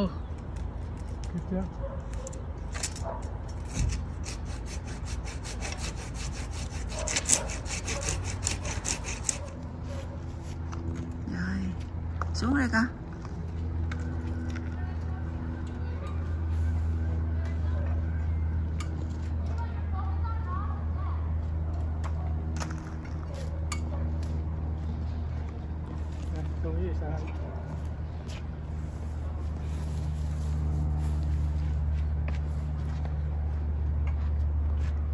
Job. rồi. Xuống đây con. Gì sao?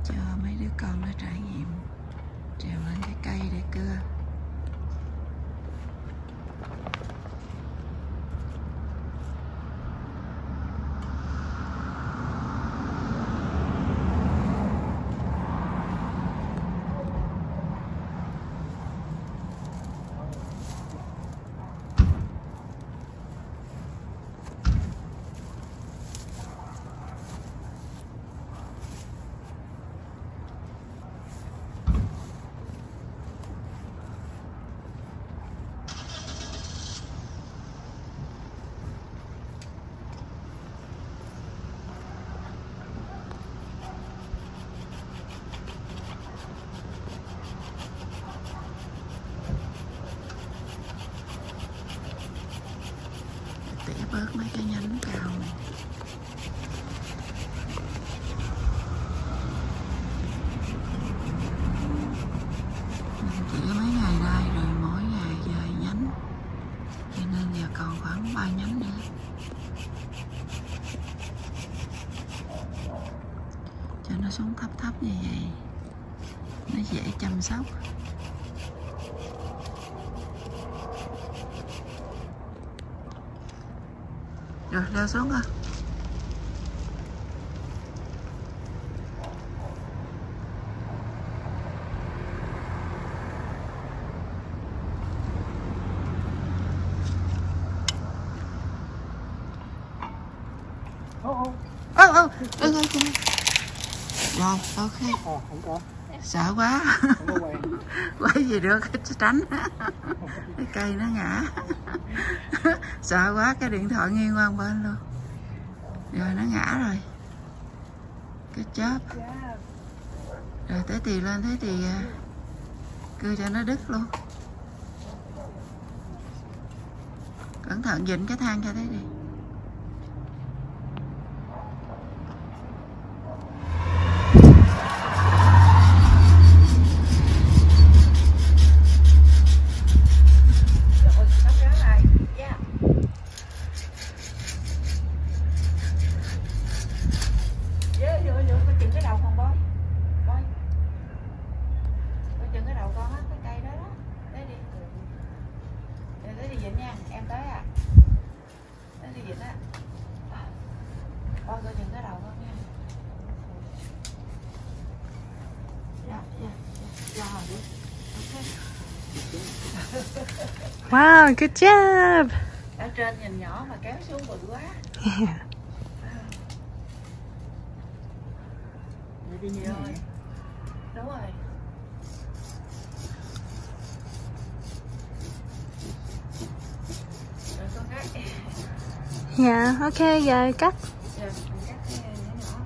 cho mấy đứa con nó trải nghiệm trèo lên cái cây để cưa tỉa bớt mấy cái nhánh cao này mình tỉa mấy ngày nay rồi mỗi ngày vài nhánh cho nên giờ còn khoảng ba nhánh nữa cho nó xuống thấp thấp như vậy. Nó dễ chăm sóc. Rồi leo xuống con oh oh oh oh đừng ơi rồi ok. Ờ, không có. sợ quá. Không có quen. quay gì được tránh. Cái cây nó ngã. Sợ quá cái điện thoại nghiêng qua một bên luôn. Rồi nó ngã rồi. Cái chớp. Rồi tới tì lên thế thì cưa cho nó đứt luôn. Cẩn thận dịnh cái thang cho thế đi Rồi, sắp ráng lại. Yeah. Dễ, dựa, dựa, coi chừng cái đầu con bói. Bói. Coi chừng cái đầu con á, cái cây đó đó. Tới đi. Rồi tới đi dịnh nha, em tới à. Tới đi dịnh á. Coi coi chừng cái đầu con nha. Dạ, dạ, dạ. Rồi, đi. Ok. Wow, good job. ở trên nhìn nhỏ mà kéo xuống bự quá Yeah. Rồi đúng rồi con gái Yeah, ok, giờ cắt. giờ mình cắt cái nhỏ nhỏ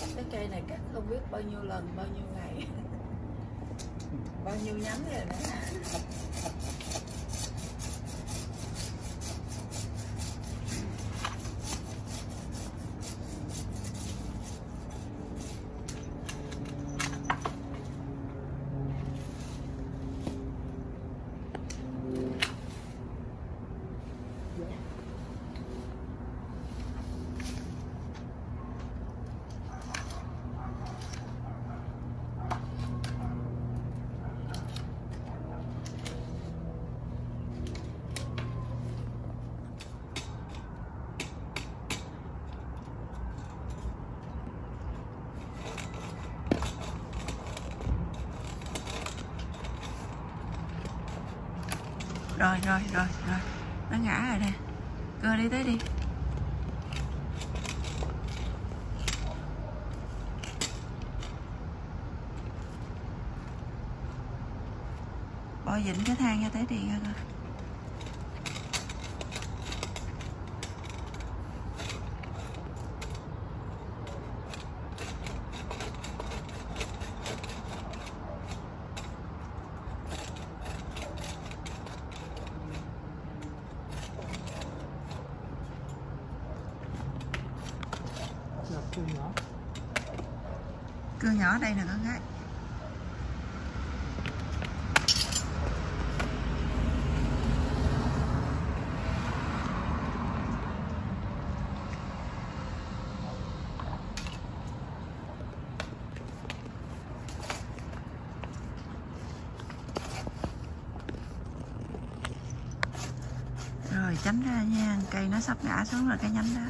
cái cây này cắt không biết bao nhiêu lần, bao nhiêu ngày. Bao nhiêu nhánh rồi nữa rồi rồi rồi rồi. Nó ngã rồi nè. Cưa đi tới đi. Bỏ dịnh cái thang ra tới đi coi coi Là cưa nhỏ cưa nhỏ đây nè, con gái. Rồi, tránh ra nha. Cây nó sắp ngã xuống rồi cái nhánh đó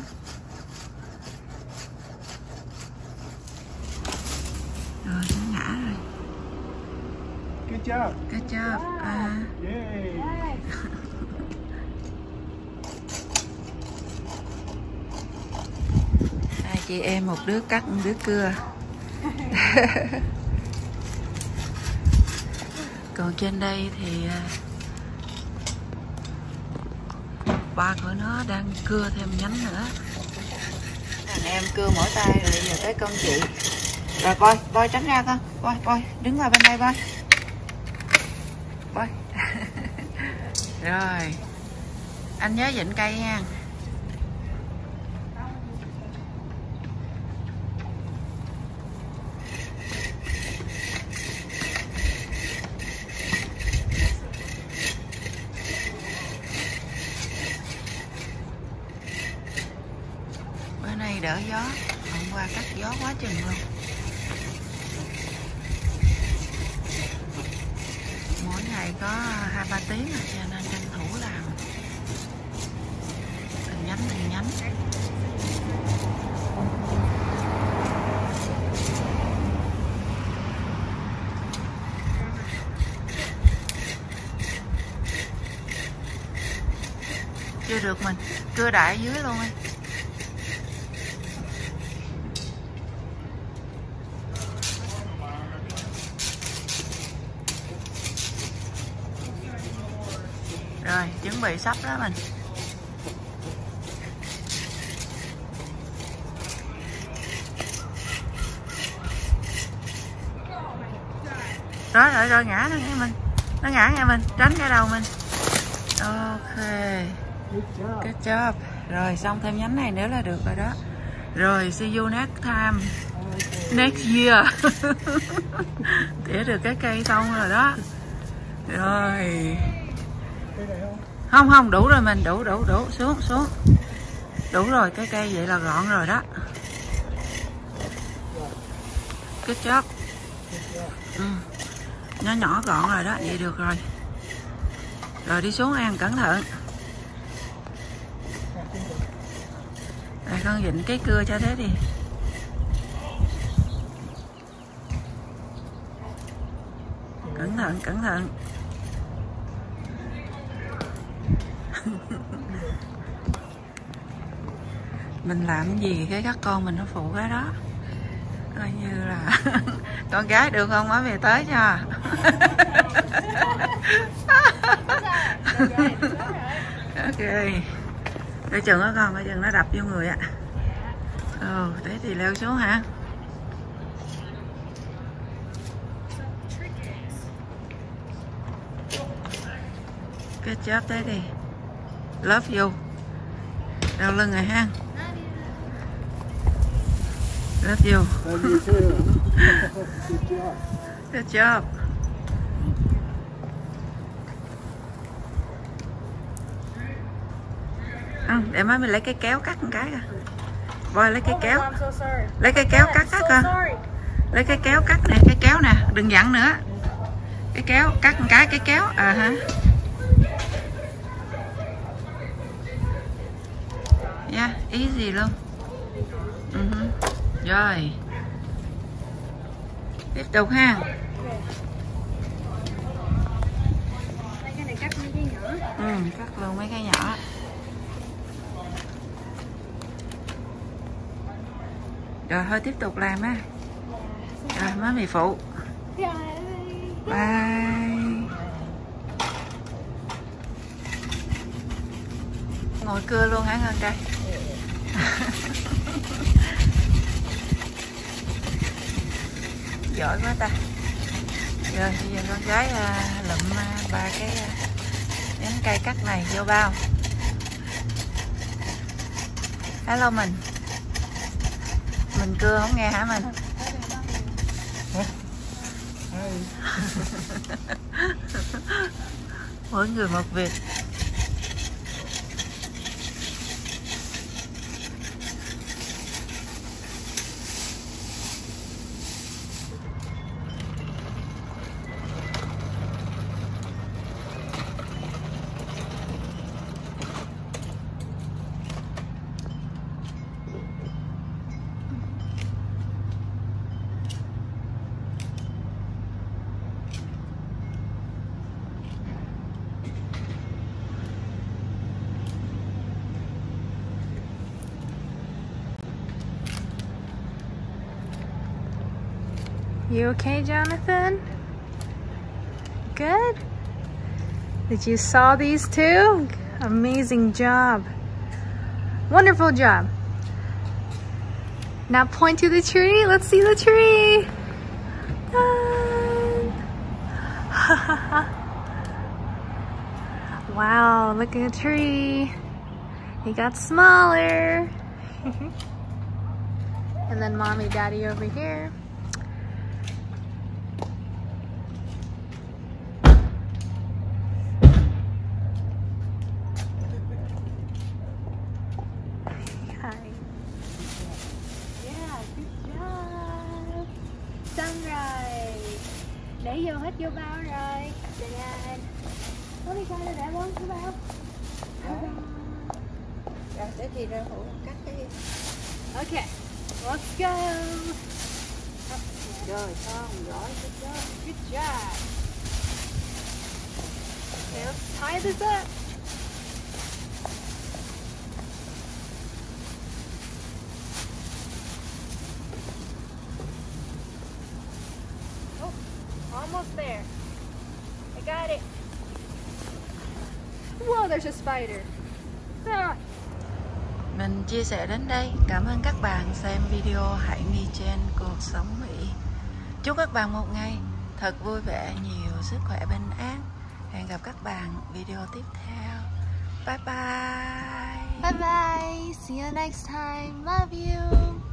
rồi nó ngã rồi cái job à, Yay. hai chị em một đứa cắt một đứa cưa. Còn trên đây thì à, ba của nó đang cưa thêm nhánh nữa. Thằng em cưa mỗi tay rồi giờ tới con chị. Rồi bôi bôi tránh ra con bôi bôi đứng vào bên đây bôi quá rồi. Anh nhớ vịnh cây nha. Bữa nay đỡ gió. Hôm qua cắt gió quá chừng luôn mỗi ngày có hai, ba tiếng rồi, cho nên tranh thủ làm từng nhánh từng nhánh. Chưa được mình, cưa đại dưới luôn ấy rồi chuẩn bị sắp đó mình. Rồi rồi rồi, ngã nó nghe mình. Nó ngã nghe mình, tránh cái đầu mình. Ok. Cái job. rồi, xong thêm nhánh này nữa là được rồi đó. Rồi, see you next time. Next year. Tỉa được cái cây xong rồi đó. Rồi không? không, đủ rồi mình, đủ đủ đủ. Xuống xuống. Đủ rồi, cái cây vậy là gọn rồi đó. Cái chớp ừ. nhỏ nhỏ gọn rồi đó, vậy được rồi. Rồi đi xuống ăn cẩn thận. Rồi con dịnh cái cưa cho thế đi. Cẩn thận cẩn thận. mình làm gì cái các con mình nó phụ cái đó. Coi như là con gái được không mới về tới nha. ok. Để chừng đó con, để chừng nó đập vô người ạ ừ thế thì leo xuống hả? Good job thế đi love you đau lưng rồi ha. Love you Love you too. Good job. good job để má mình lấy cái kéo cắt một cái kìa. Voi lấy cái kéo. Lấy cái kéo cắt cắt coi lấy cái kéo cắt nè cái kéo nè. Đừng dặn nữa. Cái kéo cắt một cái cái kéo. À hả yeah easy luôn. Ừ uh -huh. rồi. Tiếp tục ha. Cắt ừ cắt luôn mấy cái nhỏ. Rồi, thôi tiếp tục làm á. Rồi, má mì phụ. Bye. Ngồi cưa luôn hả, ngân trai giỏi quá ta. Rồi bây giờ con gái à, lụm à, ba cái à, nhánh cây cắt này vô bao. Hello mình. Mình cưa không nghe hả mình? Mỗi người một việc You okay, Jonathan? Good? Did you saw these too? Amazing job. Wonderful job. Now point to the tree. Let's see the tree. Done. wow, look at the tree. It got smaller. and then mommy, daddy over here. Để vô hết vô bao rồi. Rồi. Có đi coi để bốn cái bao. rồi để thì ra phụ cắt cái Okay, let's go. rồi con giỏi cái đó Good job. Okay, let's tie this up. Mình chia sẻ đến đây cảm ơn các bạn xem video hãy nghi trên cuộc sống mỹ chúc các bạn một ngày thật vui vẻ nhiều sức khỏe bình an hẹn gặp các bạn video tiếp theo bye bye Bye bye. See you next time. Love you.